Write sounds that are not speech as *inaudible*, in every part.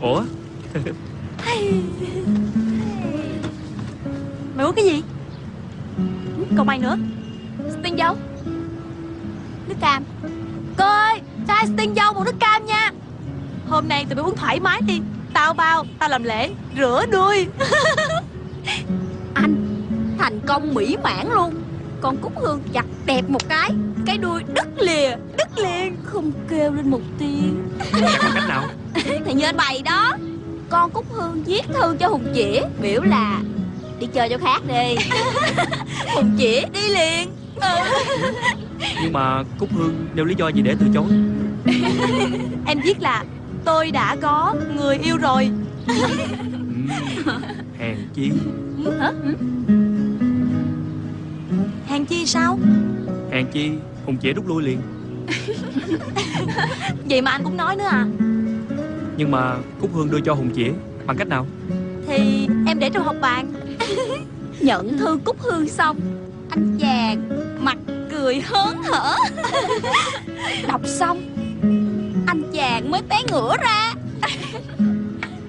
Ủa? Mày uống cái gì? Còn mày nữa? Sting dâu. Nước cam. Cô ơi Chai Sting dâu một nước cam nha. Hôm nay tụi mày uống thoải mái đi. Tao bao, Tao làm lễ, Rửa đuôi. *laughs* Anh, Thành công mỹ mãn luôn. Con Cúc Hương chặt đẹp một cái Cái đuôi đứt lìa. Không kêu lên một tiếng. Cách nào? Thì như anh bày đó. Con Cúc Hương viết thư cho Hùng Chĩa Biểu là Đi chơi chỗ khác đi. *laughs* Hùng Chĩa đi liền. Nhưng mà Cúc Hương nêu lý do gì để từ chối? *laughs* Em viết là Tôi đã có người yêu rồi. *laughs* Hèn chi. Hả? Hàng chi sao? Hèn chi Hùng Chĩa rút lui liền *laughs* Vậy mà anh cũng nói nữa à? Nhưng mà Cúc Hương đưa cho Hùng Chĩa Bằng cách nào? Thì em để trong hộp bàn. *laughs* Nhận thư Cúc Hương xong Anh chàng mặt cười hớn hở. *laughs* Đọc xong Anh chàng mới té ngửa ra.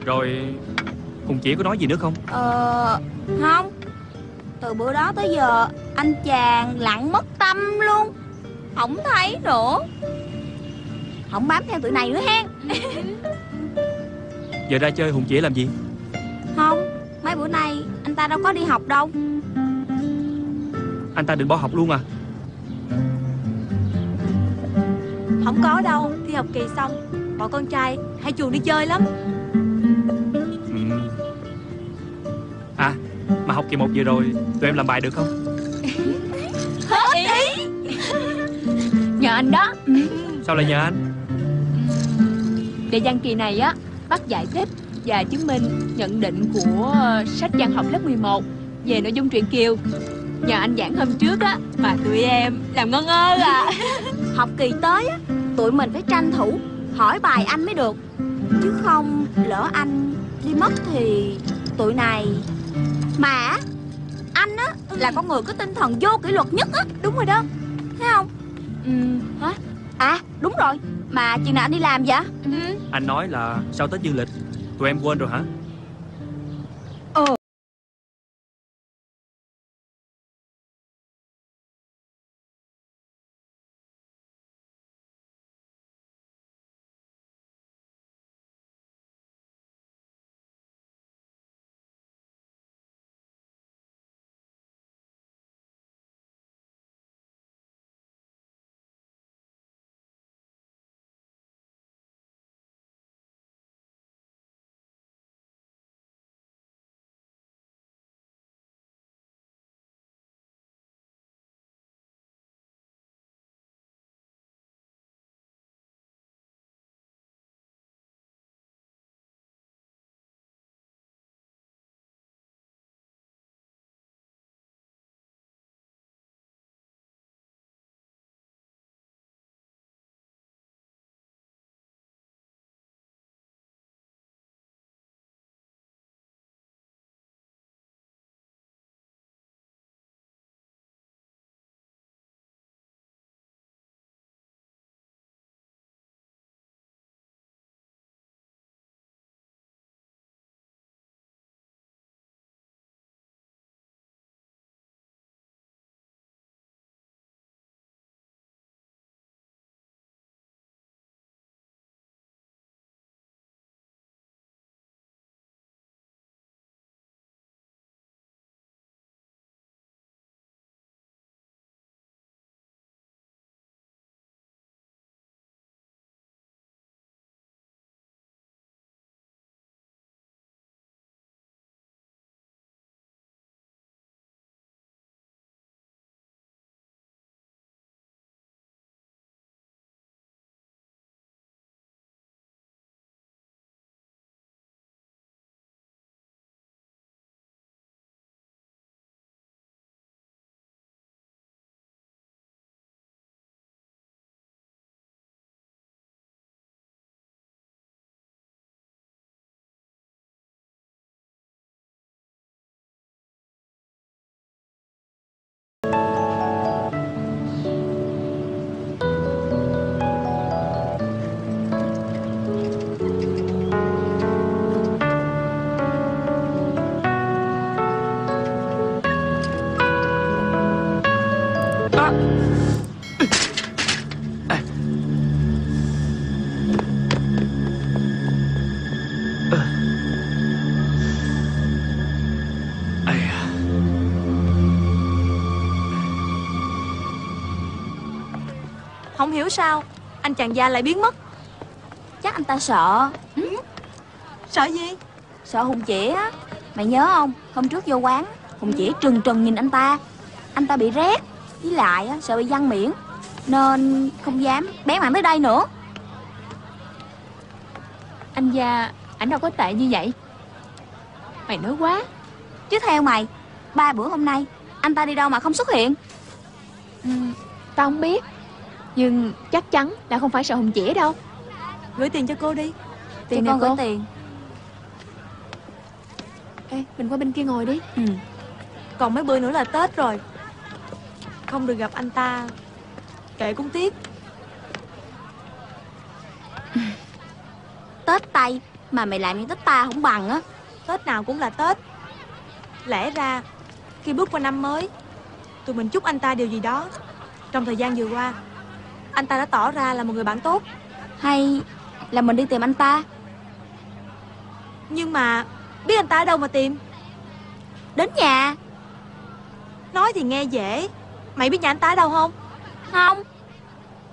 Rồi Hùng Chĩa có nói gì nữa không? Ờ Không. Từ bữa đó tới giờ Anh chàng lặng mất tâm luôn Không thấy nữa. Không bám theo tụi này nữa hen. *laughs* Giờ ra chơi Hùng Chĩa làm gì? Không Mấy bữa nay anh ta đâu có đi học đâu. Anh ta định bỏ học luôn à? Không có đâu Thi học kỳ xong Bọn con trai hay chuồn đi chơi lắm. Ừm. À Mà học kỳ một vừa rồi Tụi em làm bài được không Nhờ anh đó. Sao lại nhờ anh? Để văn kỳ này á Bắt giải thích và chứng minh nhận định của ờ, sách văn học lớp 11 về nội dung truyện Kiều. Nhờ anh giảng hôm trước á mà tụi em làm ngon ơ à. *laughs* Học kỳ tới á Tụi mình phải tranh thủ Hỏi bài anh mới được. Chứ không lỡ anh đi mất thì Tụi này Mà á, Anh á là con người có tinh thần vô kỷ luật nhất á. Đúng rồi đó. Thấy không Ừ, Hả À đúng rồi. Mà chừng nào anh đi làm vậy? Ừ. Anh nói là sau Tết dương lịch Tụi em quên rồi hả? à Không hiểu sao, Anh chàng già lại biến mất. Chắc anh ta sợ. Ừ. Sợ gì? Sợ Hùng Chỉ á. Mày nhớ không? Hôm trước vô quán, Hùng Chỉ trừng trừng nhìn anh ta. Anh ta bị rét. Với lại á, sợ bị văng miệng Nên không dám. Bén mảng tới đây nữa. Anh gia Ảnh đâu có tệ như vậy. Mày nói quá. Chứ theo mày Ba bữa hôm nay Anh ta đi đâu mà không xuất hiện? Ừ, Tao không biết. Nhưng chắc chắn là không phải sợ hùng chỉ đâu. Gửi tiền cho cô đi. Tiền Cho con gửi cô. tiền. Ê, Mình qua bên kia ngồi đi. Ừ. Còn mấy bữa nữa là Tết rồi Không được gặp anh ta. Kệ cũng tiếc. *laughs* Tết Tây Mà mày làm như Tết ta không bằng á. Tết nào cũng là Tết. Lẽ ra Khi bước qua năm mới Tụi mình chúc anh ta điều gì đó. Trong thời gian vừa qua Anh ta đã tỏ ra là một người bạn tốt. Hay là mình đi tìm anh ta? Nhưng mà Biết anh ta ở đâu mà tìm? Đến nhà. Nói thì nghe dễ Mày biết nhà anh ta ở đâu không? Không.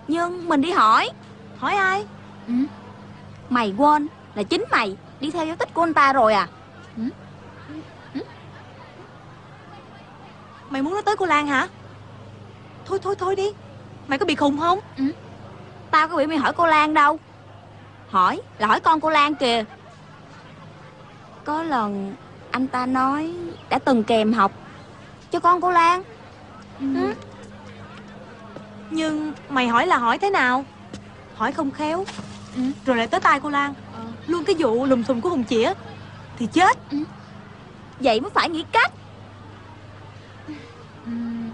Nhưng mình đi hỏi. Hỏi ai? Mày quên là chính mày Đi theo dấu tích của anh ta rồi à? Mày muốn nói tới cô Lan hả? Thôi thôi thôi đi. Mày có bị khùng không? Tao có bị mày hỏi cô Lan đâu. Hỏi là hỏi con cô Lan kìa. Có lần anh ta nói đã từng kèm học cho con cô Lan Ừ. Nhưng mày hỏi là hỏi thế nào Hỏi không khéo Ừ. Rồi lại tới tai cô Lan Ờ. Luôn cái vụ lùm xùm của Hùng Chĩa Thì chết Vậy mới phải nghĩ cách Ừm.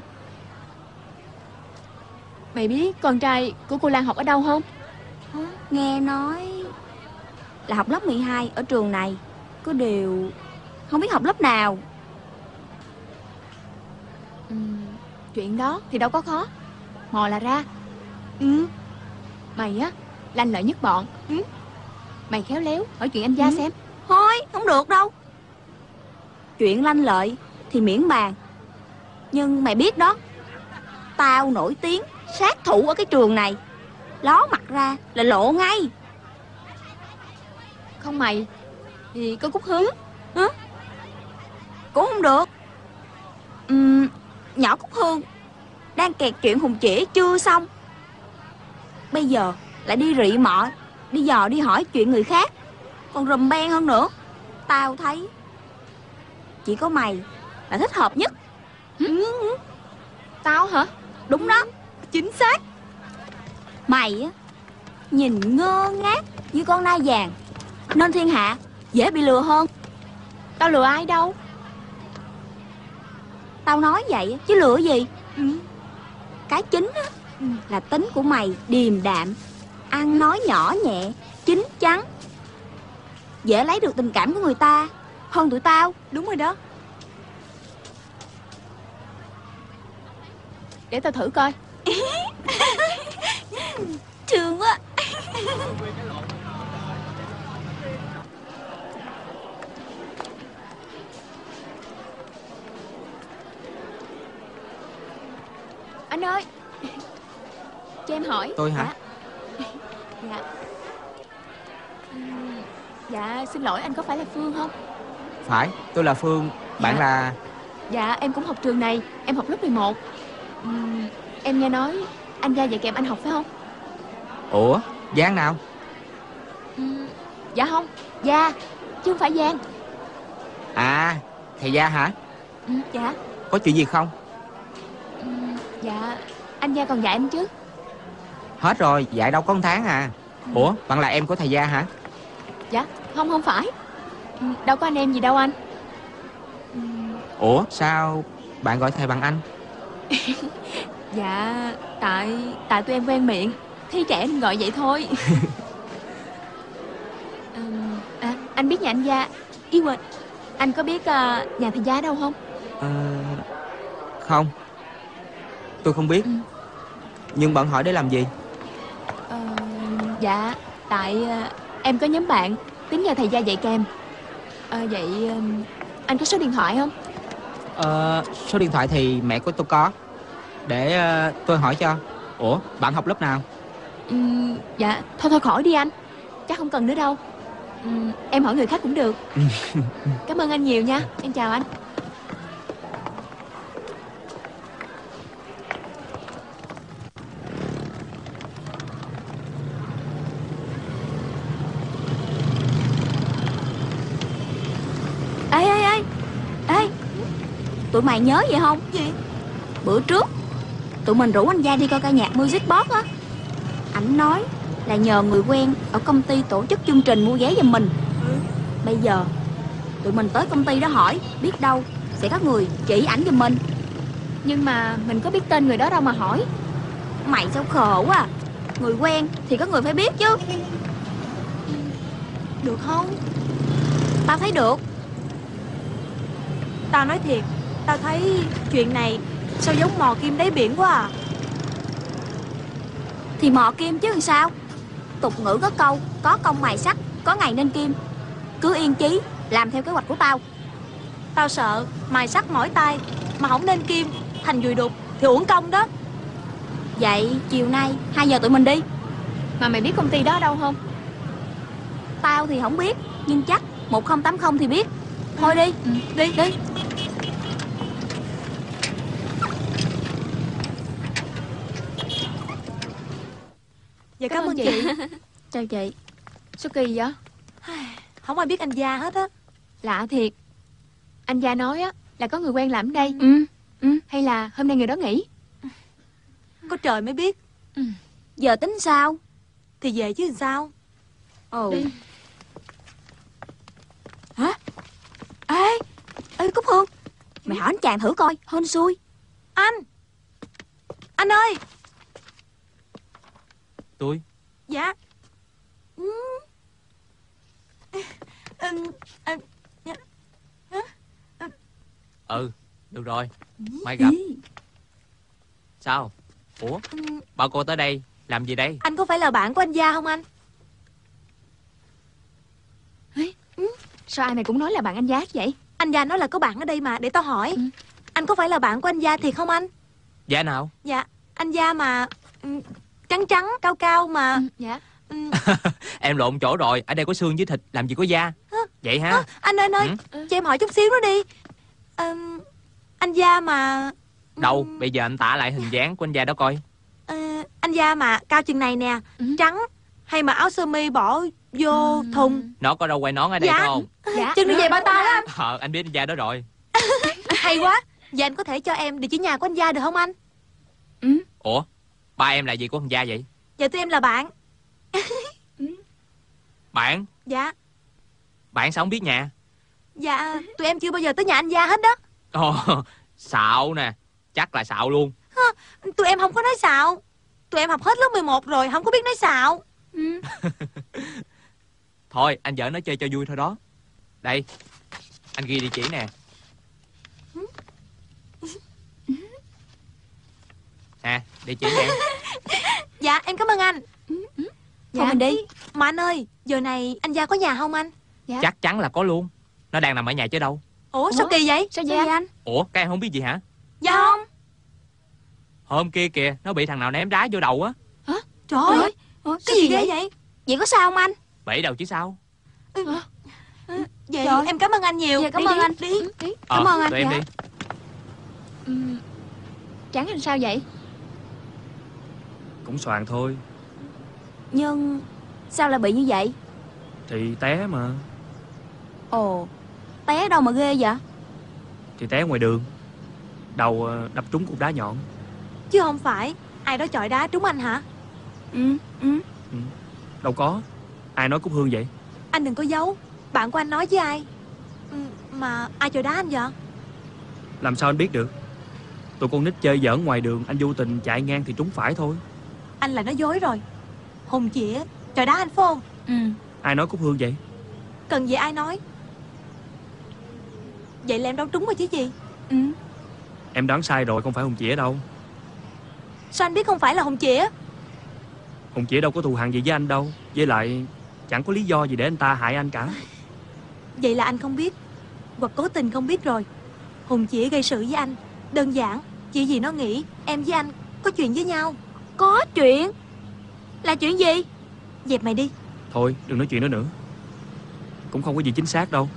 Mày biết con trai của cô Lan học ở đâu không? Nghe nói là học lớp 12 ở trường này Có điều không biết học lớp nào Chuyện đó thì đâu có khó. Mò là ra. Ừ. Mày á Lanh lợi nhất bọn. Ừ. Mày khéo léo hỏi chuyện anh gia Ừ. xem. Thôi không được đâu. Chuyện lanh lợi thì miễn bàn. Nhưng mày biết đó Tao nổi tiếng sát thủ ở cái trường này. Ló mặt ra là lộ ngay. Không mày Thì có cúc hướng Cũng không được Nhỏ Cúc Hương Đang kẹt chuyện Hùng chỉ chưa xong. Bây giờ lại đi rị mọ Đi dò đi hỏi chuyện người khác. Còn rùm beng hơn nữa. Tao thấy Chỉ có mày là thích hợp nhất. Tao hả? Đúng đó. Chính xác. Mày á Nhìn ngơ ngác như con nai vàng. Nên thiên hạ dễ bị lừa hơn. Tao lừa ai đâu Tao nói vậy chứ lừa gì? Ừ. Cái chính á Ừ. Là tính của mày điềm đạm Ăn nói nhỏ nhẹ Chín chắn. Dễ lấy được tình cảm của người ta Hơn tụi tao. Đúng rồi đó. Để tao thử coi. *laughs* Thương quá Anh ơi Cho em hỏi Tôi hả? Dạ, dạ. Dạ xin lỗi anh có phải là Phương không Phải, tôi là Phương Bạn Dạ. là... Dạ em cũng học trường này Em học lớp 11 Ừm, Em nghe nói anh gia dạy kèm anh học phải không Ủa, Giang nào? Ừm, Dạ không Gia Chứ không phải Giang À, thầy Gia hả? Ừm, Dạ Có chuyện gì không? Dạ Anh Gia còn dạy anh chứ. Hết rồi, dạy đâu có một tháng à. Ủa, bạn là em của thầy Gia hả? Dạ Không không phải. Ừm, Đâu có anh em gì đâu anh. Ừm, Ủa, sao bạn gọi thầy bằng anh? *laughs* Dạ Tại Tại tụi em quen miệng. Thi trẻ nên gọi vậy thôi. *laughs* Ừm, à, Anh biết nhà anh Gia. Ý quên Anh có biết ờ, nhà thầy Gia đâu không? Ờ... Không Tôi không biết. Ừ. Nhưng bạn hỏi để làm gì? Ờ, Dạ Tại ờ, em có nhóm bạn Tính nhờ thầy Gia dạy kèm. Ờ, Vậy ờ, anh có số điện thoại không? Ờ, số điện thoại thì mẹ của tôi có. Để tôi hỏi cho. Ủa bạn học lớp nào? Ừm, Dạ Thôi thôi khỏi đi anh. Chắc không cần nữa đâu. Ừm, Em hỏi người khác cũng được. *laughs* Cảm ơn anh nhiều nha. Em chào anh Ê ê ê Ê Tụi mày nhớ vậy không? Gì? Bữa trước Tụi mình rủ anh Gia đi coi ca nhạc Music Box á. Ảnh nói là nhờ người quen Ở công ty tổ chức chương trình mua vé giùm mình. Bây giờ Tụi mình tới công ty đó hỏi Biết đâu sẽ có người chỉ ảnh giùm mình. Nhưng mà mình có biết tên người đó đâu mà hỏi. Mày sao khờ quá à. Người quen thì có người phải biết chứ. Được không? Tao thấy được. Tao nói thiệt Tao thấy chuyện này Sao giống mò kim đáy biển quá à. Thì mò kim chứ làm sao? Tục ngữ có câu Có công mài sắt Có ngày nên kim. Cứ yên chí Làm theo kế hoạch của tao. Tao sợ mài sắt mỏi tay Mà không nên kim Thành dùi đục Thì uổng công đó. Vậy chiều nay 2 giờ tụi mình đi. Mà mày biết công ty đó ở đâu không? Tao thì không biết Nhưng chắc 1080 thì biết. Thôi đi Đi. Đi Dạ cảm, ơn chị, *laughs* Chào chị. Số kỳ vậy? *sighs* Không ai biết anh Gia hết á. Lạ thiệt. Anh Gia nói á Là có người quen làm ở đây. Ừ. Hay là hôm nay người đó nghỉ? *sighs* Có trời mới biết. Giờ tính sao? Thì về chứ sao? Ồ. Đi. Hả? Ê Ê Cúc Hương. Mày hỏi anh chàng thử coi Hên xui. Anh! Anh ơi Tôi. Dạ. Ừ. Ừm, à, Ừ được rồi. Mai gặp. Sao? Ủa ừm, Bảo cô tới đây Làm gì đây? Anh có phải là bạn của anh Gia không anh? Sao ai mày cũng nói là bạn anh Giá vậy? Anh Gia nói là có bạn ở đây mà Để tao hỏi. Ừ. Anh có phải là bạn của anh Gia thiệt không anh? Dạ nào? Dạ Anh Gia mà Trắng trắng cao cao mà. Ừ, Dạ. Ừm, *laughs* Em lộn chỗ rồi Ở đây có xương với thịt Làm gì có da. Hả? Vậy ha. Ơ, Anh ơi anh ơi Ừ. Cho em hỏi chút xíu nữa đi. Ừm, Anh Gia mà Đâu ừm, Bây giờ anh tả lại hình dáng của anh da đó coi. Ờ, Anh Gia mà cao chừng này nè Ừ. Trắng Hay mà áo sơ mi bỏ vô Ừ. thùng. Nó có đâu quay nón ở đây Dạ. không? *laughs* Dạ. Chân đi về ba ta đó *laughs* Ờ anh biết anh da đó rồi. Hay quá. Vậy anh có thể cho em địa chỉ nhà của anh Gia được không anh? Ủa Ba em là gì của thằng da vậy? Dạ tụi em là bạn. *laughs* Bạn? Dạ. Bạn sao không biết nhà? Dạ Tụi em chưa bao giờ tới nhà anh Gia hết đó. Ồ *laughs* Xạo nè. Chắc là xạo luôn. Tụi em không có nói xạo. Tụi em học hết lớp 11 rồi Không có biết nói xạo. Ừ. *laughs* Thôi anh giỡn nó chơi cho vui thôi đó. Đây Anh ghi địa chỉ nè Nè địa chỉ nè. *laughs* Dạ em cảm ơn anh. Thôi Dạ. mình đi. Mà anh ơi Giờ này anh Gia có nhà không anh? Dạ. Chắc chắn là có luôn. Nó đang nằm ở nhà chứ đâu. Ủa sao Ủa? kỳ vậy? Sao Sao vậy vậy anh? Ủa các em không biết gì hả? Dạ không. Hôm kia kìa Nó bị thằng nào ném đá vô đầu á. Trời Ôi, ơi. Ủa, Cái gì ghê vậy? Vậy có sao không anh? Bể đầu chứ sao? Vậy Trời. em cảm ơn anh nhiều. Dạ, cảm Đi, ơn đi, anh. Đi Ý, Cảm Ờ, ơn anh, tụi em dạ. đi. Ừm, Trắng anh sao vậy Cũng soàn thôi. Nhưng Sao lại bị như vậy? Thì té mà. Ồ Té đâu mà ghê vậy? Thì té ngoài đường. Đầu ờ, đập trúng cục đá nhọn. Chứ không phải Ai đó chọi đá trúng anh hả? Ừ ừ. Đâu có. Ai nói Cúc Hương vậy? Anh đừng có giấu. Bạn của anh nói với ai? Ừ, Mà ai chọi đá anh vậy? Làm sao anh biết được? Tụi con nít chơi giỡn ngoài đường Anh vô tình chạy ngang thì trúng phải thôi Anh là nói dối rồi. Hùng chĩa Chọi đá anh phải không? Ừ. Ai nói Cúc Hương vậy? Cần gì ai nói? Vậy là em đâu trúng rồi chứ gì? Ừ. Em đoán sai rồi không phải Hùng Chĩa đâu. Sao anh biết không phải là Hùng chĩa Hùng Chĩa đâu có thù hằn gì với anh đâu. Với lại chẳng có lý do gì để anh ta hại anh cả. Vậy là anh không biết. Hoặc cố tình không biết rồi. Hùng chỉ gây sự với anh. Đơn giản Chỉ vì nó nghĩ em với anh có chuyện với nhau Có chuyện. Là chuyện gì? Dẹp mày đi. Thôi đừng nói chuyện đó nữa. Cũng không có gì chính xác đâu.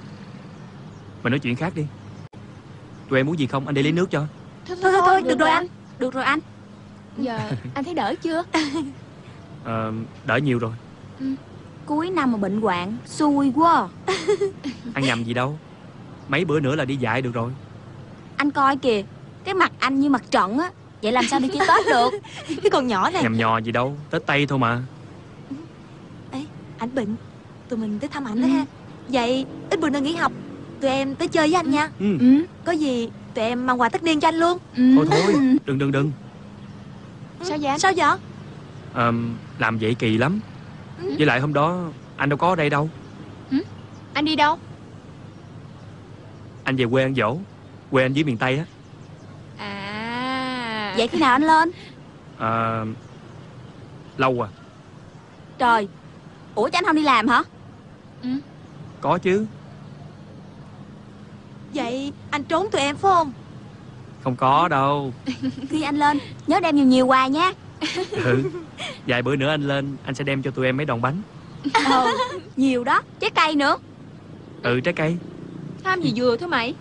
Mày nói chuyện khác đi. Tụi em muốn gì không anh đi lấy nước cho. Thôi Thôi thôi thôi được rồi anh. Được rồi anh. Giờ anh thấy đỡ chưa? *laughs* Ờ, Đỡ nhiều rồi. Cuối năm mà bệnh hoạn Xui quá. *laughs* Ăn nhầm gì đâu. Mấy bữa nữa là đi dạy được rồi. Anh coi kìa Cái mặt anh như mặt trận á Vậy làm sao đi chơi Tết được? *laughs* Cái con nhỏ này. Nhầm nhò gì đâu Tết Tây thôi mà. Ảnh bệnh Tụi mình tới thăm ảnh đó ha. Vậy ít bữa nữa nghỉ học Tụi em tới chơi với anh nha. Ừ. ừ. Có gì tụi em mang quà tất niên cho anh luôn. Ừ. Thôi thôi Đừng đừng đừng. Sao vậy anh? Sao vậy? Ờ, Làm vậy kỳ lắm. Ừ. Với lại hôm đó Anh đâu có ở đây đâu. Anh đi đâu? Anh về quê ăn dỗ Quê anh dưới miền Tây á. À Vậy khi nào anh lên? Ờ, Lâu à. Trời Ủa chứ anh không đi làm hả? Có chứ. Vậy anh trốn tụi em phải không? Không có đâu. *laughs* Khi anh lên Nhớ đem nhiều nhiều quà nha. *laughs* Ừ. Vài bữa nữa anh lên Anh sẽ đem cho tụi em mấy đòn bánh. Ừ, Nhiều đó Trái cây nữa. Ừ trái cây. Tham gì vừa thôi mày.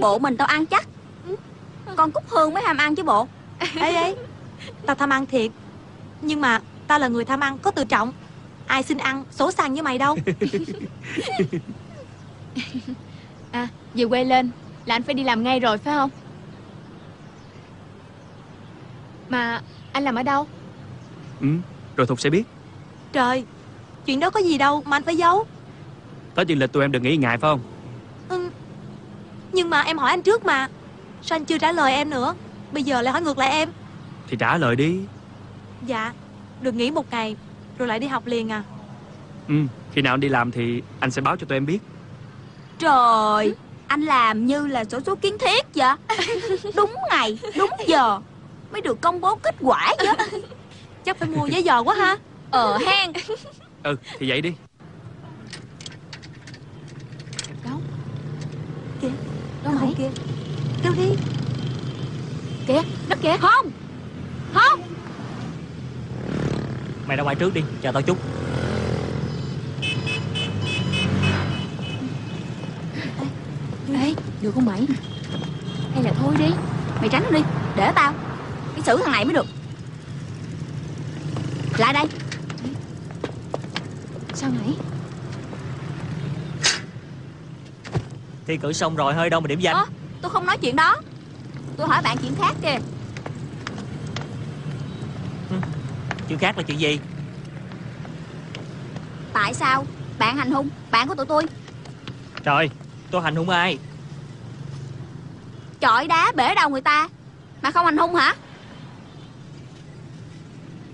Bộ mình tao ăn chắc Con Cúc Hương mới ham ăn chứ bộ. Ê ê Tao tham ăn thiệt. Nhưng mà tao là người tham ăn có tự trọng. Ai xin ăn sổ sàng như mày đâu. À về quê lên Là anh phải đi làm ngay rồi phải không? Mà anh làm ở đâu? Ừ. Rồi Thục sẽ biết. Trời Chuyện đó có gì đâu mà anh phải giấu. Tới chừng lịch tụi em đừng nghĩ ngại phải không? Ừ. Nhưng mà em hỏi anh trước mà Sao anh chưa trả lời em nữa? Bây giờ lại hỏi ngược lại em. Thì trả lời đi. Dạ Được nghỉ một ngày Rồi lại đi học liền à. Ừ Khi nào anh đi làm thì anh sẽ báo cho tụi em biết. Trời Anh làm như là sổ số kiến thiết vậy. *laughs* Đúng ngày Đúng giờ Mới được công bố kết quả vậy Chắc phải mua giấy giò quá ha. Ờ hen Ừ thì vậy đi. Đâu? Đâu Không mày kia Kêu đi Kìa Đất kìa. Không Không. Mày ra ngoài trước đi Chờ tao chút. Ê được không mày? Hay là thôi đi Mày tránh nó đi Để tao. Cái xử thằng này mới được. Lại đây. Sao nãy Thi cử xong rồi hơi đâu mà điểm danh. Tôi không nói chuyện đó. Tôi hỏi bạn chuyện khác kìa. Chuyện khác là chuyện gì? Tại sao? Bạn hành hung Bạn của tụi tôi. Trời tôi hành hung ai? Chọi đá bể đầu người ta Mà không hành hung hả?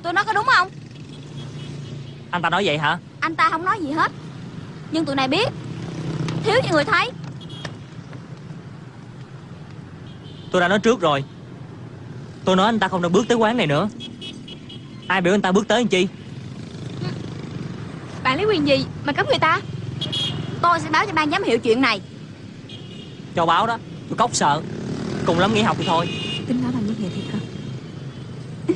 Tôi nói có đúng không? Anh ta nói vậy hả? Anh ta không nói gì hết Nhưng tụi này biết. Thiếu như người thấy Tôi đã nói trước rồi. Tôi nói anh ta không được bước tới quán này nữa. Ai biểu anh ta bước tới làm chi? Bạn lấy quyền gì mà cấm người ta? Tôi sẽ báo cho ban giám hiệu chuyện này. Cho báo đó. Tôi cốc sợ. Cùng lắm nghỉ học thì thôi. Tính nói bằng như vậy thiệt hả *laughs*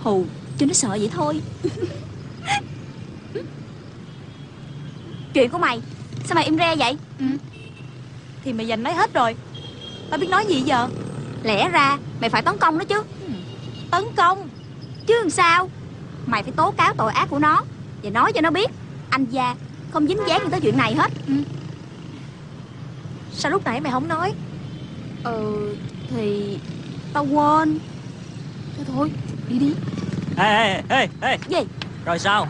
Hù Cho nó sợ vậy thôi. *laughs* Chuyện của mày Sao mày im re vậy? Thì mày giành nói hết rồi Tao biết nói gì giờ? Lẽ ra mày phải tấn công nó chứ. Tấn công? Chứ làm sao? Mày phải tố cáo tội ác của nó. Và nói cho nó biết Anh gia không dính dáng gì tới chuyện này hết. Sao lúc nãy mày không nói? Ừ Thì Tao quên. Thôi thôi đi đi. Ê ê ê ê. Gì? Rồi sao?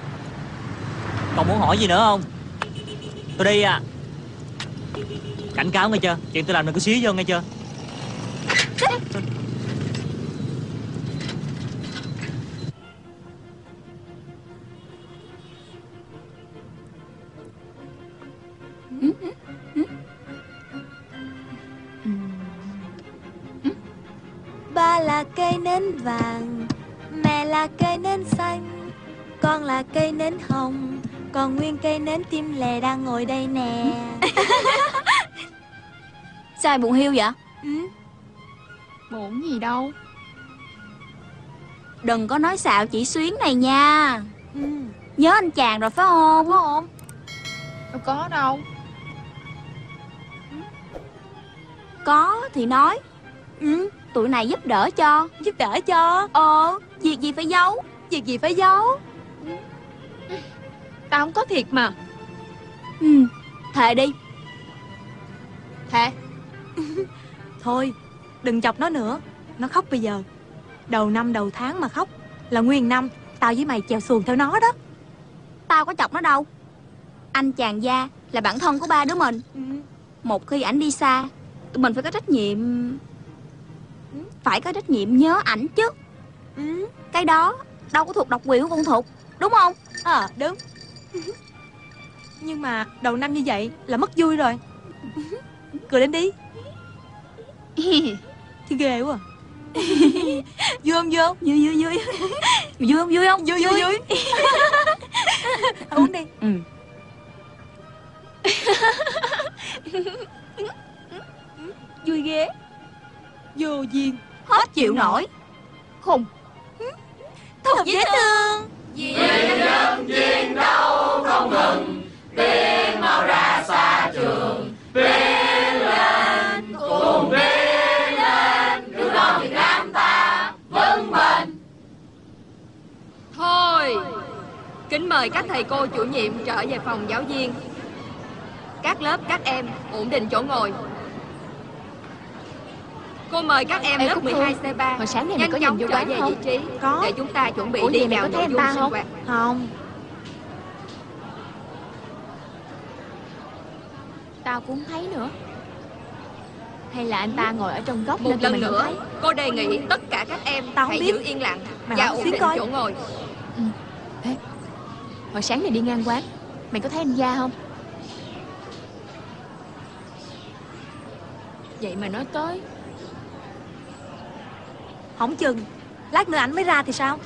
Còn muốn hỏi gì nữa không? Tôi đi à Cảnh cáo nghe chưa? Chuyện tôi làm đừng có xí vô nghe chưa? Ba là cây nến vàng Mẹ là cây nến xanh Con là cây nến hồng Còn nguyên cây nến tim lè đang ngồi đây nè *laughs* Sao buồn hiu vậy? Ừ? Buồn gì đâu. Đừng có nói xạo chị Xuyến này nha. Ừ, Nhớ anh chàng rồi phải không? Có không? Đâu có đâu. Có thì nói. Ừ. Tụi này giúp đỡ cho. Giúp đỡ cho. Ờ Việc gì phải giấu? Việc gì phải giấu? Tao không có thiệt mà. Ừ Thề đi. Thề *laughs* Thôi đừng chọc nó nữa. Nó khóc bây giờ. Đầu năm đầu tháng mà khóc Là nguyên năm Tao với mày chèo xuồng theo nó đó. Tao có chọc nó đâu. Anh chàng gia là bạn thân của ba đứa mình. Ừ. Một khi ảnh đi xa Tụi mình phải có trách nhiệm. Phải có trách nhiệm nhớ ảnh chứ. Ừ. Cái đó đâu có thuộc độc quyền của con Thục Đúng không? Ờ đúng. *laughs* Nhưng mà đầu năm như vậy là mất vui rồi. *laughs* Cười lên đi Thì ghê quá à. *laughs* Vui không vui không? Vui vui vui. Vui không vui không? Vui vui vui. *laughs* Uống đi. Ừ. *laughs* Vui ghê. Vô duyên. Hết chịu nổi. Khùng Thật dễ thương. Thôi mời các thầy cô chủ nhiệm trở về phòng giáo viên. Các lớp các em ổn định chỗ ngồi. Cô mời các em Ê, lớp Cúc 12C3 Hồi sáng nay Nhanh có chóng trở về không? vị trí Có. Để chúng ta chuẩn bị Ủa, đi vào nội dung không? sinh hoạt. Không. Tao cũng thấy nữa. Hay là anh ta ngồi ở trong góc Một lần không nữa thấy? Cô đề nghị tất cả các em Tao không hãy biết. giữ yên lặng Mày Và ổn định coi. chỗ ngồi Hồi sáng này đi ngang quán. Mày có thấy anh Gia không? Vậy mà nói tới. Không chừng. Lát nữa ảnh mới ra thì sao?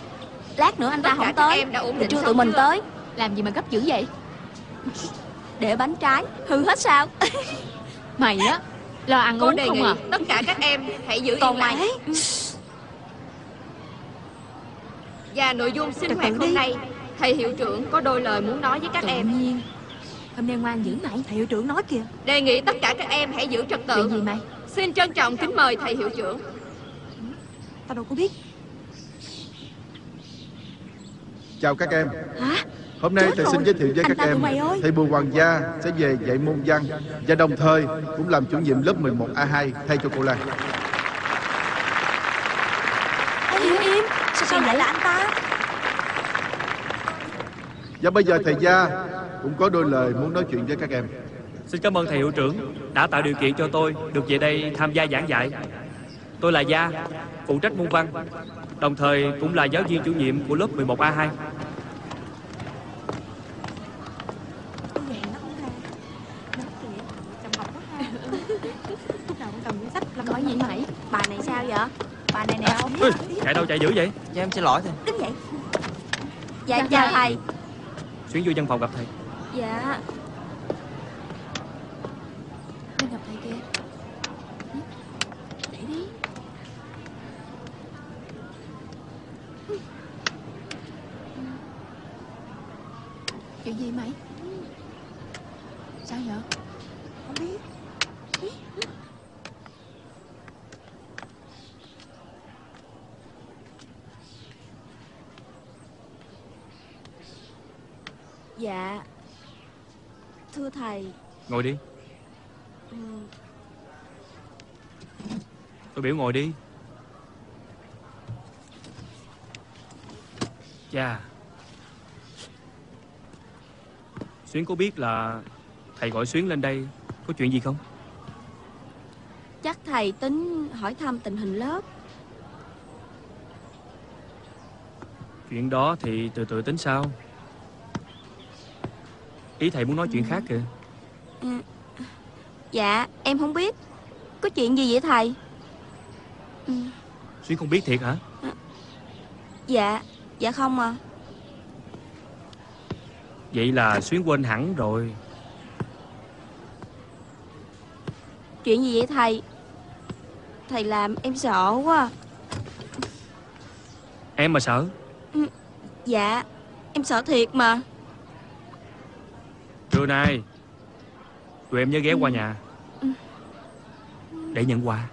Lát nữa anh Tất ta không tới. em đã ổn Thì định trưa tụi mình chưa? tới. Làm gì mà gấp dữ vậy? Để bánh trái. Hư hết sao? *laughs* Mày á Lo ăn Cô uống đề không nghị à tất cả các em hãy giữ Còn yên lặng. mày? Và nội dung sinh hoạt hôm nay Thầy hiệu trưởng có đôi lời muốn nói với các Tự em. nhiên. Hôm nay ngoan dữ mày Thầy hiệu trưởng nói kìa. Đề nghị tất cả các em hãy giữ trật Chuyện gì tự mày? Xin trân trọng kính mời thầy hiệu trưởng. Tao đâu có biết. Chào các em. Hả? Hôm nay Chết thầy rồi. xin giới thiệu với Anh các em. Thầy Bùi Hoàng Gia sẽ về dạy môn văn Và đồng thời cũng làm chủ nhiệm lớp 11A2 thay cho cô Lan. Im im Sao, sao lại là anh ta Và bây giờ thầy Gia cũng có đôi lời muốn nói chuyện với các em Xin cảm ơn thầy hiệu trưởng đã tạo điều kiện cho tôi được về đây tham gia giảng dạy. Tôi là Gia, phụ trách môn văn, đồng thời cũng là giáo viên chủ nhiệm của lớp 11A2. Cái vàng nó không ra Nó kìa Chồng học quá ha Lúc nào cũng cầm cái sách làm Có gì mày Bà này sao vậy Bà này nè không chạy đâu chạy dữ vậy? Cho em xin lỗi thầy Đứng dậy Dạ Dạ, chào dạ. thầy Xuyến vô văn phòng gặp thầy. Dạ Đang gặp thầy kìa Ừ. Chạy đi Chuyện gì mày Sao vậy Không biết Dạ Thưa thầy Ngồi đi, ừ, tôi biểu ngồi đi. Chà. Xuyến có biết là thầy gọi Xuyến lên đây có chuyện gì không? Chắc thầy tính hỏi thăm tình hình lớp Chuyện đó thì từ từ tính sau. Ý thầy muốn nói chuyện khác kìa. Dạ em không biết. Có chuyện gì vậy thầy? Ừ, Xuyến không biết thiệt hả? Dạ Dạ không à. Vậy là Xuyến quên hẳn rồi. Chuyện gì vậy thầy? Thầy làm em sợ quá. Em mà sợ? Dạ Em sợ thiệt mà Trưa nay Tụi em nhớ ghé qua nhà. Để nhận quà.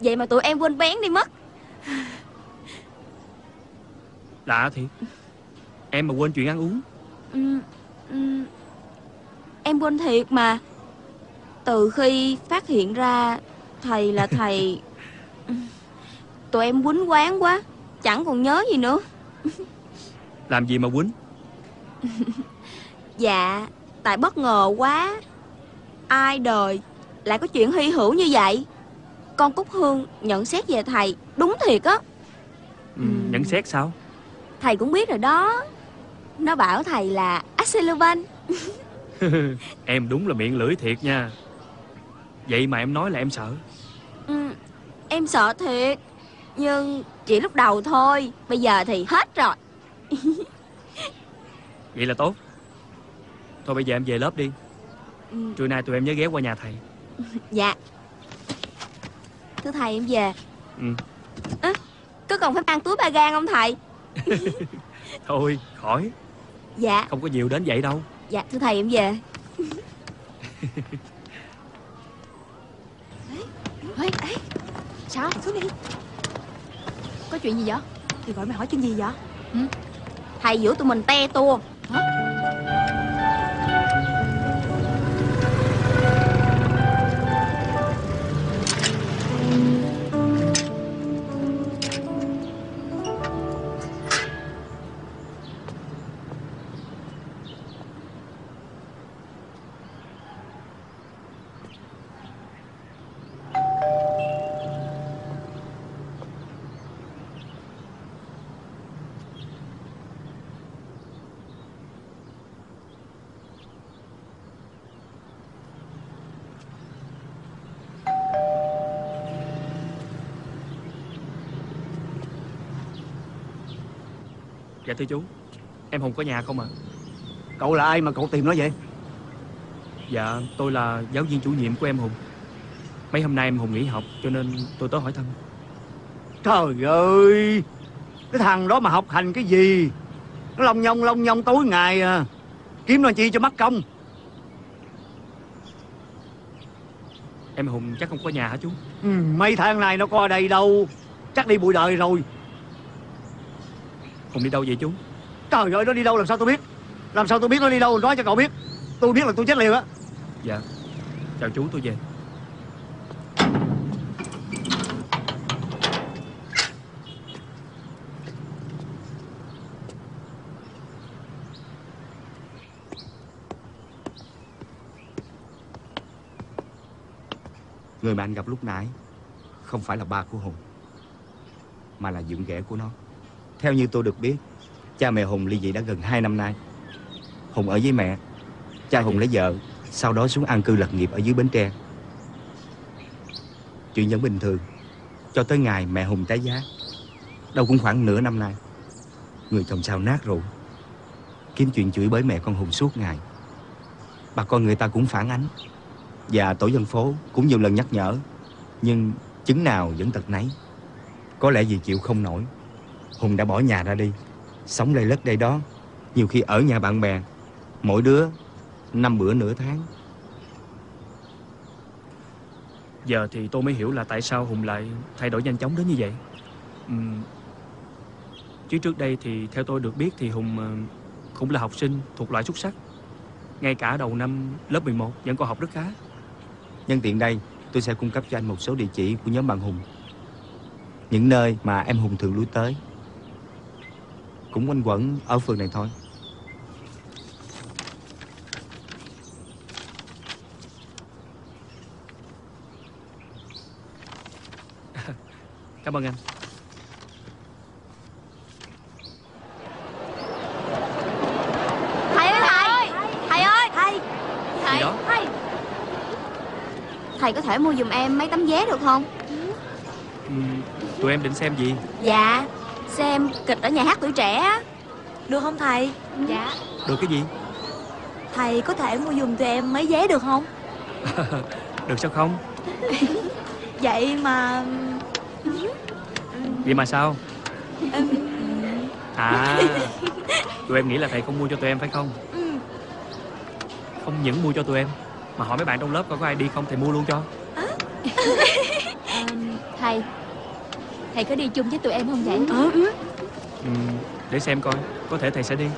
Vậy mà tụi em quên bén đi mất. Lạ thiệt Em mà quên chuyện ăn uống. Ừm, ừm, Em quên thiệt mà. Từ khi phát hiện ra Thầy là thầy *laughs* Tụi em quýnh quán quá Chẳng còn nhớ gì nữa Làm gì mà quýnh? *laughs* Dạ Tại bất ngờ quá. Ai đời Lại có chuyện hy hữu như vậy? Con Cúc Hương nhận xét về thầy Đúng thiệt á. Ừ, Nhận xét sao? Thầy cũng biết rồi đó. Nó bảo thầy là Axelovan *laughs* Em đúng là miệng lưỡi thiệt nha. Vậy mà em nói là em sợ. Ừ, Em sợ thiệt. Nhưng chỉ lúc đầu thôi Bây giờ thì hết rồi *laughs* Vậy là tốt. Thôi bây giờ em về lớp đi. Ừ, Trưa nay tụi em nhớ ghé qua nhà thầy. *laughs* Dạ. Thưa thầy em về. Ừ. Ơ, Có cần phải mang túi ba gan không thầy? *laughs* Thôi khỏi. Dạ. Không có nhiều đến vậy đâu. Dạ thưa thầy em về. Ê, ê, sao? Xuống đi. Có chuyện gì vậy? Thì gọi mày hỏi chuyện gì vậy Thầy giữa tụi mình te tua. Dạ thưa chú. Em Hùng có nhà không ạ Cậu là ai mà cậu tìm nó vậy? Dạ tôi là giáo viên chủ nhiệm của em Hùng. Mấy hôm nay em Hùng nghỉ học Cho nên tôi tới hỏi thăm. Trời ơi! Cái thằng đó mà học hành cái gì? Nó lông nhông lông nhông tối ngày à. Kiếm nó chi cho mắc công? Em Hùng chắc không có nhà hả chú? Ừ, Mấy tháng này nó có ở đây đâu. Chắc đi bụi đời rồi Hùng đi đâu vậy chú? Trời ơi nó đi đâu làm sao tôi biết? Làm sao tôi biết nó đi đâu nói cho cậu biết. Tôi biết là tôi chết liền á. Dạ. Chào chú tôi về. Người mà anh gặp lúc nãy Không phải là ba của Hùng Mà là dưỡng ghẻ của nó theo như tôi được biết, Cha mẹ Hùng ly dị đã gần 2 năm nay. Hùng ở với mẹ, Cha Hùng lấy vợ, Sau đó xuống an cư lập nghiệp ở dưới Bến Tre. Chuyện vẫn bình thường, Cho tới ngày mẹ Hùng tái giá, Đâu cũng khoảng nửa năm nay, Người chồng sao nát rượu Kiếm chuyện chửi bới mẹ con Hùng suốt ngày. Bà con người ta cũng phản ánh, và tổ dân phố cũng nhiều lần nhắc nhở, Nhưng chứng nào vẫn tật nấy. Có lẽ vì chịu không nổi Hùng đã bỏ nhà ra đi. Sống lây lất đây đó. Nhiều khi ở nhà bạn bè Mỗi đứa năm bữa nửa tháng. Giờ thì tôi mới hiểu là tại sao Hùng lại thay đổi nhanh chóng đến như vậy. Ừm, Chứ trước đây thì theo tôi được biết thì Hùng ờ, cũng là học sinh thuộc loại xuất sắc. Ngay cả đầu năm lớp 11 vẫn còn học rất khá. Nhân tiện đây tôi sẽ cung cấp cho anh một số địa chỉ của nhóm bạn Hùng. Những nơi mà em Hùng thường lui tới Cũng quanh quẩn ở phường này thôi. *laughs* Cảm ơn anh. Thầy ơi thầy! Thầy ơi! Thầy Gì đó? Thầy! Thầy có thể mua giùm em mấy tấm vé được không? Ừm, Tụi em định xem gì? Dạ Xem kịch ở nhà hát tuổi trẻ á. Được không thầy? Dạ. Được cái gì? Thầy có thể mua giùm tụi em mấy vé được không? *laughs* Được sao không? *laughs* Vậy mà Vậy mà sao? À Tụi em nghĩ là thầy không mua cho tụi em phải không? Không những mua cho tụi em Mà hỏi mấy bạn trong lớp coi có ai đi không? Thầy mua luôn cho. Ờ, Thầy Thầy có đi chung với tụi em không vậy? Ừ. ừ, Để xem coi. Có thể thầy sẽ đi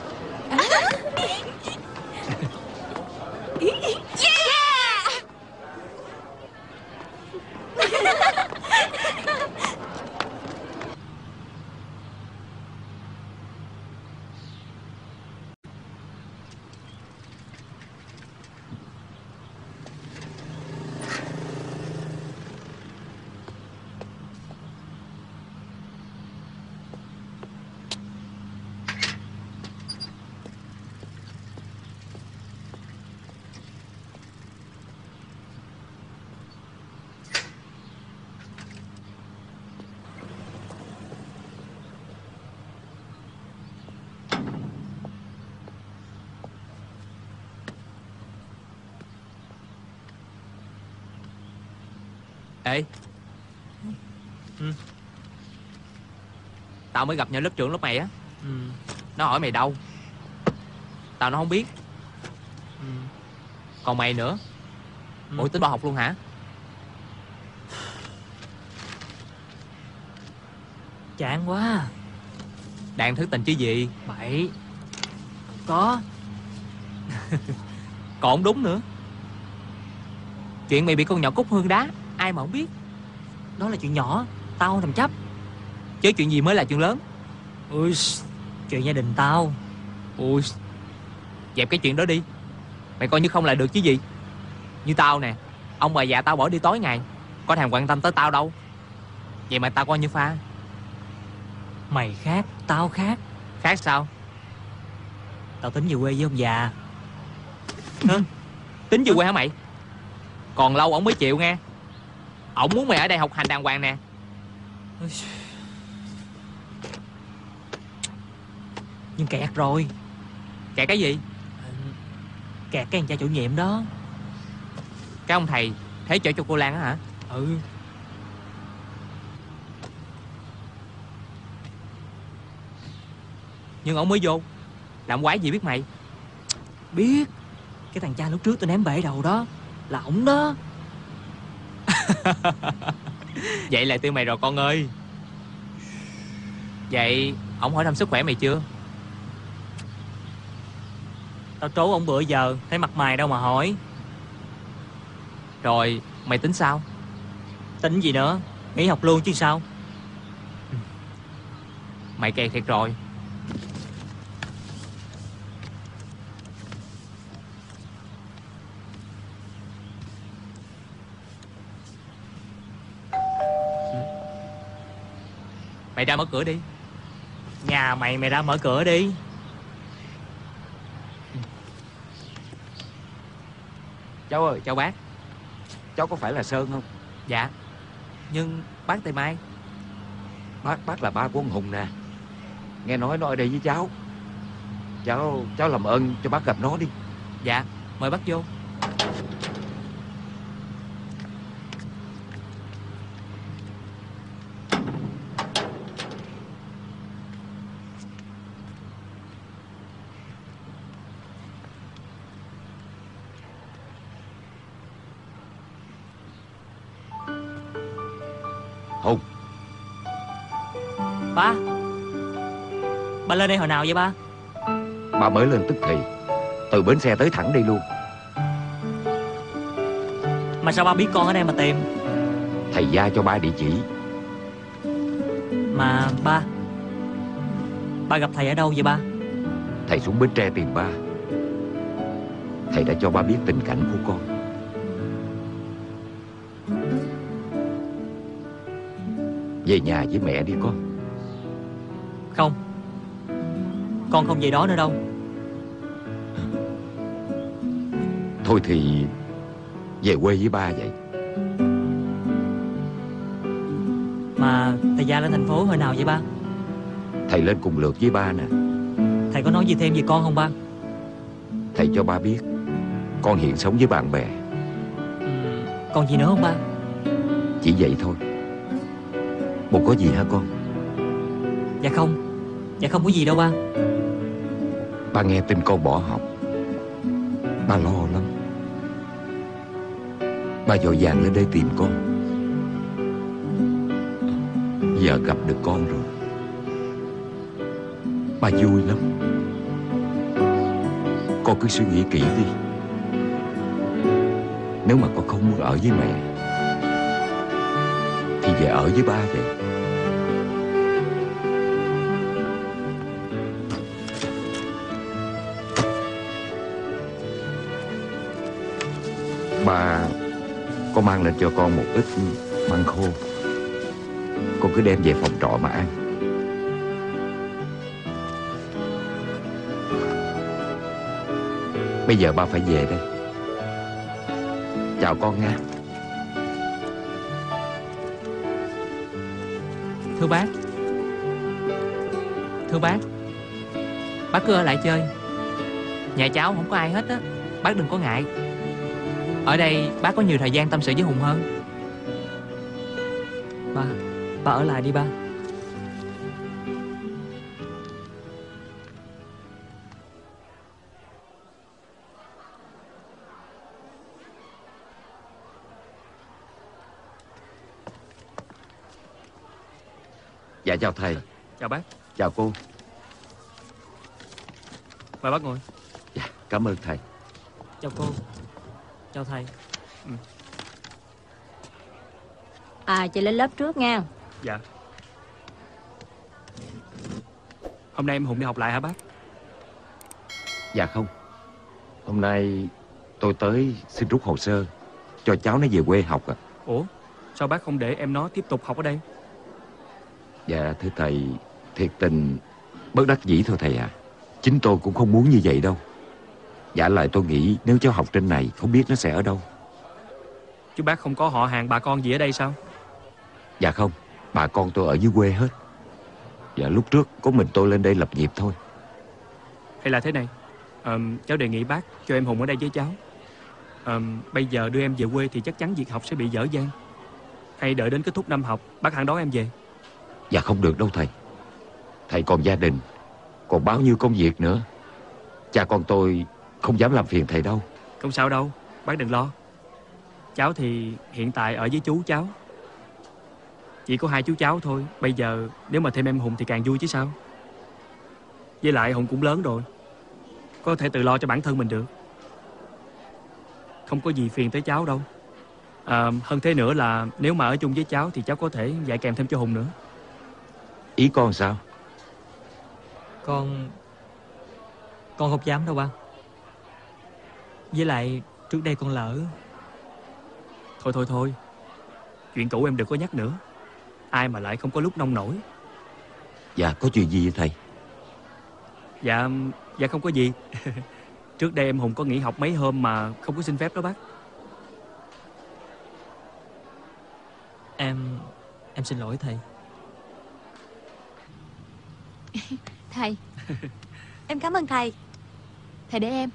Ê ừ. Tao mới gặp nhau lớp trưởng lúc mày á ừ. Nó hỏi mày đâu Tao nó không biết Ừ. Còn mày nữa Ừ. Ủa tính bỏ học luôn hả Chán quá Đang thức tình chứ gì Bậy Có *laughs* Còn đúng nữa Chuyện mày bị con nhỏ cút hương đá Ai mà không biết. Đó là chuyện nhỏ Tao không thèm chấp. Chứ chuyện gì mới là chuyện lớn? Ui Chuyện gia đình tao. Ui Dẹp cái chuyện đó đi. Mày coi như không lại được chứ gì. Như tao nè Ông bà già tao bỏ đi tối ngày Có thèm quan tâm tới tao đâu. Vậy mà tao coi như pha. Mày khác Tao khác. Khác sao? Tao tính về quê với ông già. Tính về quê hả mày? Còn lâu ổng mới chịu nghe Ổng muốn mày ở đây học hành đàng hoàng nè. Nhưng kẹt rồi. Kẹt cái gì? Kẹt cái anh cha chủ nhiệm đó. Cái ông thầy Thế chở cho cô Lan á hả? Ừ. Nhưng ổng mới vô. Làm quái gì biết mày? Biết. Cái thằng cha lúc trước tôi ném bể đầu đó Là ổng đó *laughs* Vậy là tiêu mày rồi con ơi. Vậy ổng hỏi thăm sức khỏe mày chưa? Tao trố ông bữa giờ Thấy mặt mày đâu mà hỏi. Rồi mày tính sao? Tính gì nữa? Nghỉ học luôn chứ sao? Mày kẹt thiệt rồi Mày ra mở cửa đi. Nhà mày mày ra mở cửa đi. Cháu ơi Chào bác. Cháu có phải là Sơn không? Dạ. Nhưng bác Tây Mai. Bác bác là ba của ông Hùng nè. Nghe nói nó ở đây với cháu. Cháu cháu làm ơn cho bác gặp nó đi. Dạ Mời bác vô Ba. Ba lên đây hồi nào vậy ba? Ba mới lên tức thì Từ bến xe tới thẳng đây luôn. Mà sao ba biết con ở đây mà tìm? Thầy gia cho ba địa chỉ. Mà ba Ba gặp thầy ở đâu vậy ba? Thầy xuống Bến Tre tìm ba. Thầy đã cho ba biết tình cảnh của con. Về nhà với mẹ đi con Con không về đó nữa đâu. Thôi thì Về quê với ba vậy. Mà thầy gia lên thành phố hồi nào vậy ba? Thầy lên cùng lượt với ba nè. Thầy có nói gì thêm về con không ba? Thầy cho ba biết Con hiện sống với bạn bè. Ừ, Còn gì nữa không ba? Chỉ vậy thôi. Một có gì hả con? Dạ không Dạ không có gì đâu ba Ba nghe tin con bỏ học. Ba lo lắm. Ba vội vàng lên đây tìm con. Giờ gặp được con rồi. Ba vui lắm. Con cứ suy nghĩ kỹ đi. Nếu mà con không muốn ở với mẹ, Thì về ở với ba vậy. Con mang lên cho con một ít măng khô. Con cứ đem về phòng trọ mà ăn. Bây giờ ba phải về đây. Chào con nha. Thưa bác. Thưa bác. Bác cứ ở lại chơi. Nhà cháu không có ai hết á. Bác đừng có ngại. Ở đây bác có nhiều thời gian tâm sự với Hùng hơn. Ba Ba ở lại đi ba. Dạ chào thầy. Chào bác. Chào cô. Mời bác ngồi. Dạ cảm ơn thầy. Chào cô Chào thầy. À chị lên lớp trước nha. Dạ. Hôm nay em Hùng đi học lại hả bác? Dạ không. Hôm nay tôi tới xin rút hồ sơ Cho cháu nó về quê học à Ủa Sao bác không để em nó tiếp tục học ở đây? Dạ thưa thầy Thiệt tình bất đắc dĩ thôi thầy à Chính tôi cũng không muốn như vậy đâu Dạ lại tôi nghĩ nếu cháu học trên này Không biết nó sẽ ở đâu. Chứ bác không có họ hàng bà con gì ở đây sao? Dạ không Bà con tôi ở dưới quê hết. Dạ lúc trước có mình tôi lên đây lập nghiệp thôi. Hay là thế này Ờm, Cháu đề nghị bác cho em Hùng ở đây với cháu. Ờm, Bây giờ đưa em về quê thì chắc chắn việc học sẽ bị dở dang. Hay đợi đến kết thúc năm học Bác hẳn đón em về. Dạ không được đâu thầy. Thầy còn gia đình Còn bao nhiêu công việc nữa. Cha con tôi không dám làm phiền thầy đâu. Không sao đâu Bác đừng lo. Cháu thì hiện tại ở với chú cháu. Chỉ có hai chú cháu thôi Bây giờ nếu mà thêm em Hùng thì càng vui chứ sao? Với lại Hùng cũng lớn rồi Có thể tự lo cho bản thân mình được. Không có gì phiền tới cháu đâu. À, Hơn thế nữa là Nếu mà ở chung với cháu Thì cháu có thể dạy kèm thêm cho Hùng nữa. Ý con sao? Con Con không dám đâu ba Với lại trước đây con lỡ. Thôi thôi thôi. Chuyện cũ em đừng có nhắc nữa. Ai mà lại không có lúc nông nổi. Dạ có chuyện gì vậy thầy? Dạ Dạ không có gì. *laughs* Trước đây em Hùng có nghỉ học mấy hôm mà không có xin phép đó bác. Em Em xin lỗi thầy. *laughs* Thầy. Em cảm ơn thầy. Thầy để em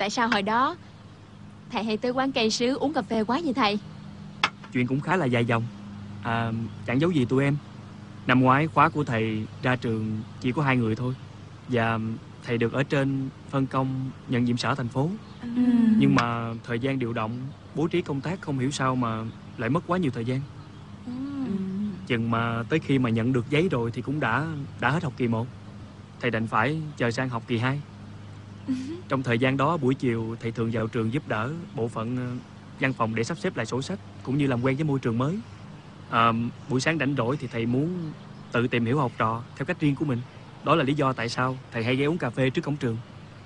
Tại sao hồi đó Thầy hay tới quán cây sứ uống cà phê quá vậy thầy? Chuyện cũng khá là dài dòng. À, Chẳng giấu gì tụi em. Năm ngoái khóa của thầy ra trường chỉ có hai người thôi. Và thầy được ở trên phân công nhận nhiệm sở thành phố. Nhưng mà thời gian điều động Bố trí công tác không hiểu sao mà Lại mất quá nhiều thời gian. Chừng mà tới khi mà nhận được giấy rồi Thì cũng đã đã hết học kỳ 1 Thầy đành phải chờ sang học kỳ 2 Trong thời gian đó buổi chiều Thầy thường vào trường giúp đỡ Bộ phận ờ, văn phòng để sắp xếp lại sổ sách Cũng như làm quen với môi trường mới. À, Buổi sáng rảnh rỗi thì thầy muốn Tự tìm hiểu học trò theo cách riêng của mình. Đó là lý do tại sao thầy hay ghé uống cà phê trước cổng trường.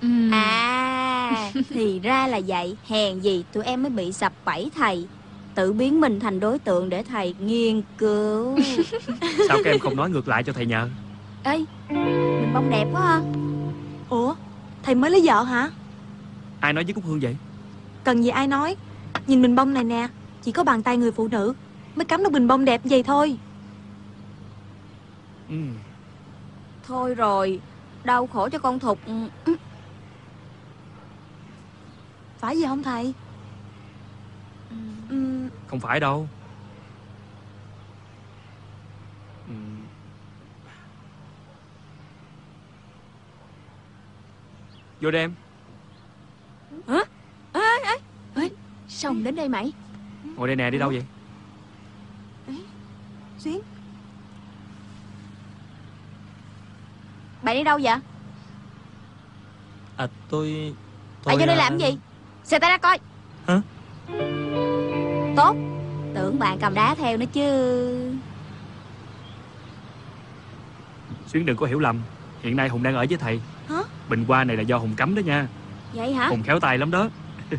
Ừm. À Thì ra là vậy. Hèn gì tụi em mới bị sập bẫy thầy. Tự biến mình thành đối tượng để thầy nghiên cứu. Sao các em không nói ngược lại cho thầy nhờ? Ê Mình bông đẹp quá ha. Ủa Thầy mới lấy vợ hả? Ai nói với Cúc Hương vậy? Cần gì ai nói. Nhìn bình bông này nè Chỉ có bàn tay người phụ nữ Mới cắm được bình bông đẹp vậy thôi. Ừ. Thôi rồi Đau khổ cho con Thục Ừ, Phải gì không thầy? Ừm, Không phải đâu Vô đây em. Sao không đến đây mày. Ngồi đây nè đi đâu vậy? Xuyến. Bạn đi đâu vậy? À tôi Bạn vô đây à, làm gì? Xe tay ra coi. Hả? Tốt. Tưởng bạn cầm đá theo nữa chứ. Xuyến đừng có hiểu lầm. Hiện nay Hùng đang ở với thầy. Hả? Bình qua này là do Hùng cấm đó nha. Vậy hả? Hùng khéo tay lắm đó. *laughs*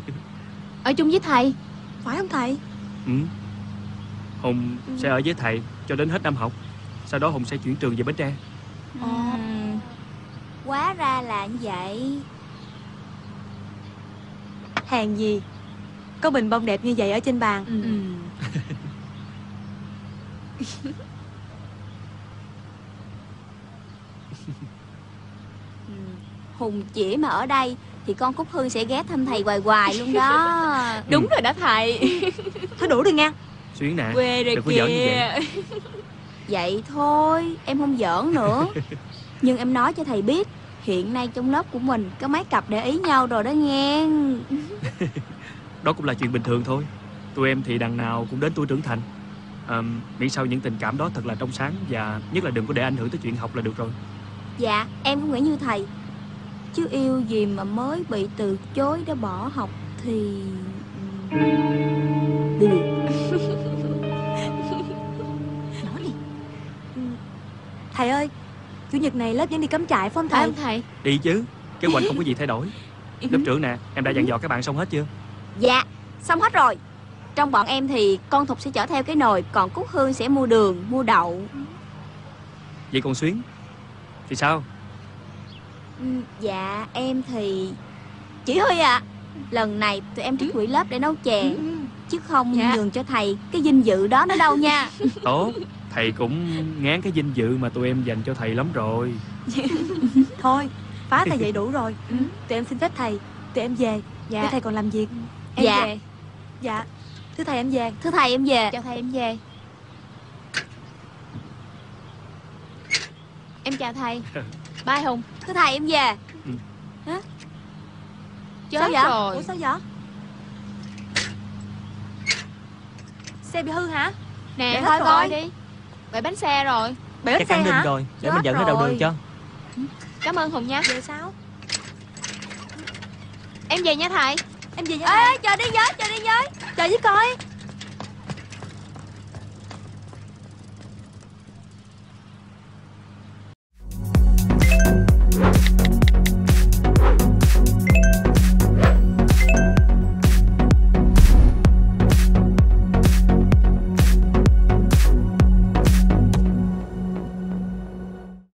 Ở chung với thầy. Phải không thầy? Ừ. Hùng sẽ ở với thầy cho đến hết năm học. Sau đó Hùng sẽ chuyển trường về Bến Tre. Ừm, Hóa ra là như vậy. Hàng gì? Có bình bông đẹp như vậy ở trên bàn. Ừ. Ừm, *laughs* *laughs* Hùng chỉ mà ở đây Thì con Cúc Hương sẽ ghé thăm thầy hoài hoài luôn đó. *laughs* Đúng rồi đó thầy. Thôi đủ đi nha. Xuyến nè Quê rồi Đừng có giỡn như kìa. Vậy thôi Em không giỡn nữa. Nhưng em nói cho thầy biết Hiện nay trong lớp của mình Có mấy cặp để ý nhau rồi đó nghe. *laughs* Đó cũng là chuyện bình thường thôi. Tụi em thì đằng nào cũng đến tuổi trưởng thành. À, Miễn sao những tình cảm đó thật là trong sáng Và nhất là đừng có để ảnh hưởng tới chuyện học là được rồi. Dạ em cũng nghĩ như thầy Chứ yêu gì mà mới bị từ chối để bỏ học Thì Được *laughs* Nói đi. Ừ. Thầy ơi Chủ nhật này lớp vẫn đi cắm trại phải không thầy? Phải không thầy? Đi chứ Kế hoạch không có gì thay đổi. *laughs* Lớp trưởng nè Em đã dặn dò các bạn xong hết chưa? Dạ xong hết rồi. Trong bọn em thì con Thục sẽ chở theo cái nồi Còn Cúc Hương sẽ mua đường, mua đậu. Vậy còn Xuyến Thì sao Ừ, Dạ em thì Chị Huy ạ. Lần này tụi em trích quỹ lớp để nấu chè Chứ không Dạ. nhường cho thầy Cái dinh dự đó nữa đâu nha. *laughs* Tốt Thầy cũng ngán cái vinh dự mà tụi em dành cho thầy lắm rồi. *laughs* Thôi phá thầy vậy đủ rồi. *laughs* Tụi em xin phép thầy Tụi em về. Dạ. Để thầy còn làm việc. Em Dạ. về. Dạ. Thưa thầy em về. Thưa thầy em về. Chào thầy em về. Em chào thầy Bye Hùng. Thưa thầy em về. Chết Sao vậy? rồi. Ủa sao vậy? Xe bị hư hả? Nè Để thôi coi. Đi Bảy bánh xe rồi. Bị bánh Chắc xe hả? rồi. Để Chết mình dẫn nó đầu đường cho. Cảm ơn Hùng nha. Về sao? Em về nha thầy. Em về nha Ê thầy chờ đi với chờ đi với. Chờ với coi